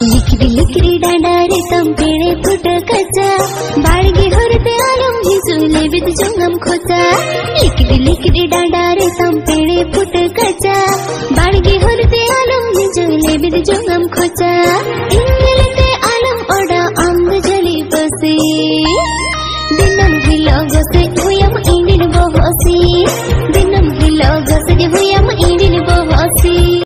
लिकडी लिकिडी डांडारे तंपेळे foot कचा बाळगे हरते आलम हिजुले बिद जंगम खोचा लिकडी लिकिडी डांडारे तंपेळे फुट कचा बाळगे हरते आलम हिजुले बिद जंगम खोचा इंगलते आलम ओडा अंग जली बसे दिनम हिलो गसे हुयम इंडिन बहसी दिनम हिलो गसे हुयम इंडिन